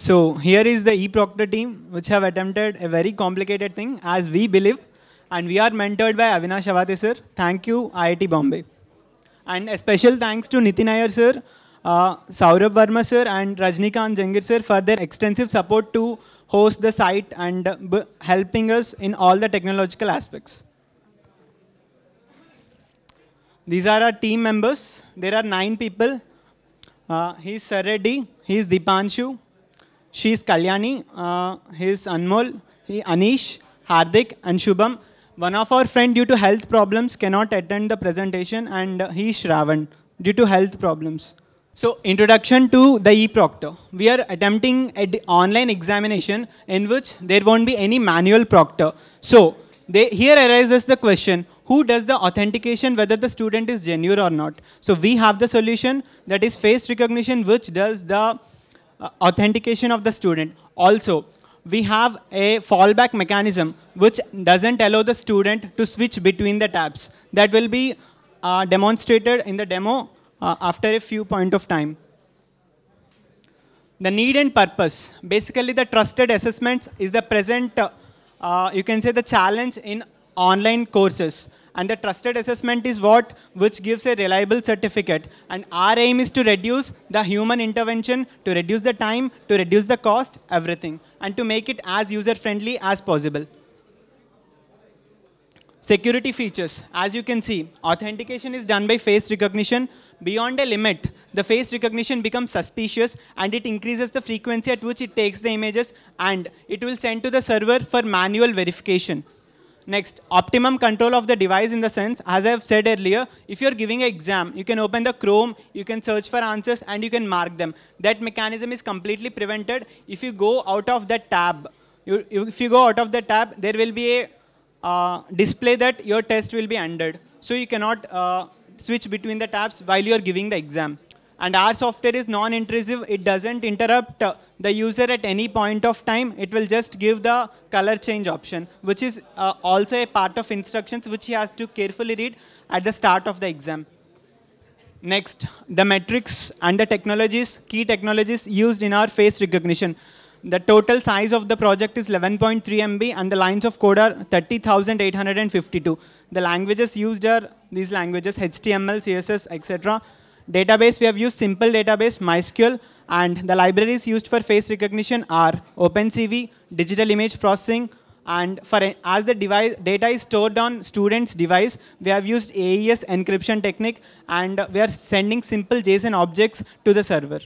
So here is the eProctor team, which have attempted a very complicated thing, as we believe, and we are mentored by Avinash Awate sir. Thank you, IIT Bombay. And a special thanks to Nitin Iyer sir, uh, Saurabh Verma sir, and Rajnikant Jangir sir for their extensive support to host the site and uh, helping us in all the technological aspects. These are our team members. There are nine people. Uh, he's Sir Reddy, he's Dipanshu, she's Kalyani, uh, he's Anmol, he, Anish, Hardik, and Shubham. One of our friend due to health problems cannot attend the presentation and uh, is Shravan due to health problems. So introduction to the e-proctor. We are attempting an online examination in which there won't be any manual proctor. So they, here arises the question, who does the authentication whether the student is genuine or not? So we have the solution that is face recognition which does the authentication of the student. Also, we have a fallback mechanism which doesn't allow the student to switch between the tabs. That will be uh, demonstrated in the demo uh, after a few point of time. The need and purpose. Basically, the trusted assessments is the present, uh, uh, you can say the challenge in online courses. And the trusted assessment is what which gives a reliable certificate. And our aim is to reduce the human intervention, to reduce the time, to reduce the cost, everything, and to make it as user friendly as possible. Security features. As you can see, authentication is done by face recognition. Beyond a limit, the face recognition becomes suspicious and it increases the frequency at which it takes the images and it will send to the server for manual verification. Next, optimum control of the device in the sense, as I have said earlier, if you're giving an exam, you can open the Chrome, you can search for answers, and you can mark them. That mechanism is completely prevented. If you go out of that tab, you, if you go out of the tab, there will be a uh, display that your test will be ended. So you cannot uh, switch between the tabs while you are giving the exam. And our software is non-intrusive. It doesn't interrupt uh, the user at any point of time. It will just give the color change option, which is uh, also a part of instructions which he has to carefully read at the start of the exam. Next, the metrics and the technologies, key technologies used in our face recognition. The total size of the project is 11.3 MB and the lines of code are 30,852. The languages used are these languages, HTML, CSS, etc. Database, we have used simple database, MySQL, and the libraries used for face recognition are OpenCV, digital image processing, and for as the device data is stored on student's device, we have used AES encryption technique, and we are sending simple JSON objects to the server.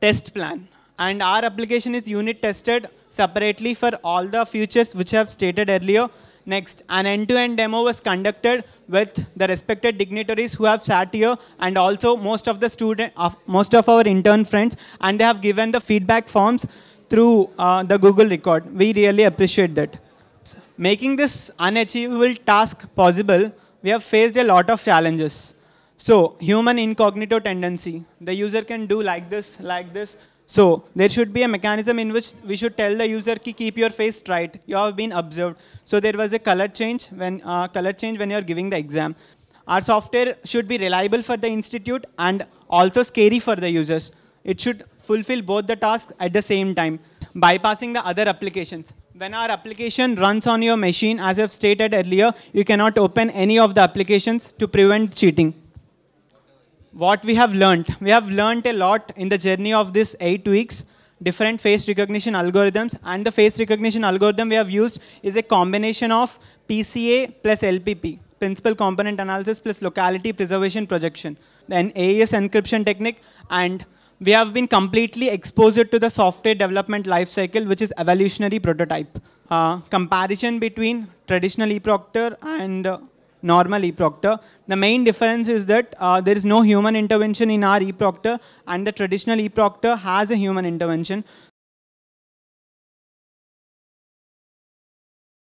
Test plan. And our application is unit tested separately for all the features which I have stated earlier. Next, an end-to-end demo was conducted with the respected dignitaries who have sat here and also most of the student, most of our intern friends, and they have given the feedback forms through uh, the Google record. We really appreciate that. Making this unachievable task possible, we have faced a lot of challenges. So, human incognito tendency. The user can do like this, like this. So, there should be a mechanism in which we should tell the user to keep your face straight. You have been observed. So, there was a color change when uh, color change when you are giving the exam. Our software should be reliable for the institute and also scary for the users. It should fulfill both the tasks at the same time, bypassing the other applications. When our application runs on your machine, as I've stated earlier, you cannot open any of the applications to prevent cheating. What we have learned, we have learned a lot in the journey of this eight weeks, different face recognition algorithms, and the face recognition algorithm we have used is a combination of PCA plus LPP, principal component analysis plus locality preservation projection, then AES encryption technique, and we have been completely exposed to the software development lifecycle, which is evolutionary prototype. Uh, comparison between traditional eProctor and uh, normal eProctor. The main difference is that uh, there is no human intervention in our eProctor, and the traditional eProctor has a human intervention.